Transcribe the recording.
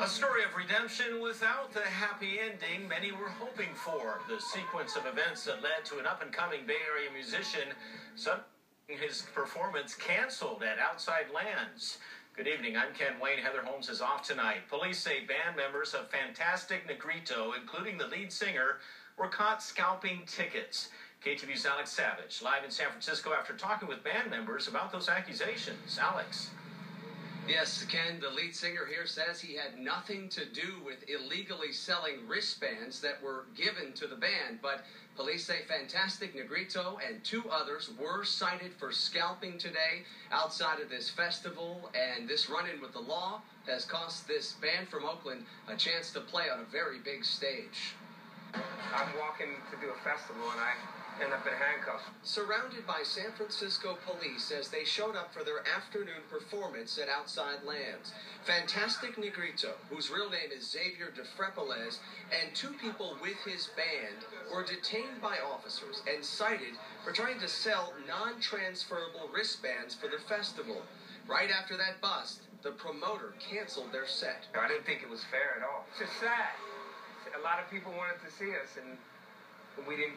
A story of redemption without the happy ending many were hoping for. The sequence of events that led to an up and coming Bay Area musician suddenly his performance canceled at Outside Lands. Good evening. I'm Ken Wayne. Heather Holmes is off tonight. Police say band members of Fantastic Negrito, including the lead singer, were caught scalping tickets. KTVU's Alex Savage, live in San Francisco after talking with band members about those accusations. Alex. Yes, Ken, the lead singer here says he had nothing to do with illegally selling wristbands that were given to the band, but police say Fantastic Negrito and two others were cited for scalping today outside of this festival, and this run in with the law has cost this band from Oakland a chance to play on a very big stage. I'm walking to do a festival and I end up in handcuffs. Surrounded by San Francisco police as they showed up for their afternoon performance at Outside Lands. Fantastic Negrito, whose real name is Xavier Dphrepaulezz, and two people with his band were detained by officers and cited for trying to sell non transferable wristbands for the festival. Right after that bust, the promoter canceled their set. I didn't think it was fair at all. It's just sad. A lot of people wanted to see us and we didn't